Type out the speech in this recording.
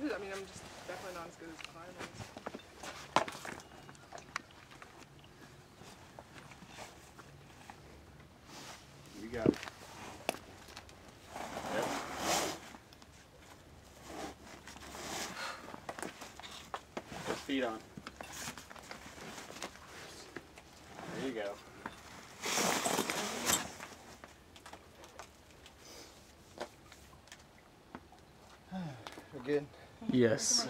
I'm just, I mean, I'm just definitely not as good as climbers. You got it. Yep. Put feet on. There you go. We're good. Yes.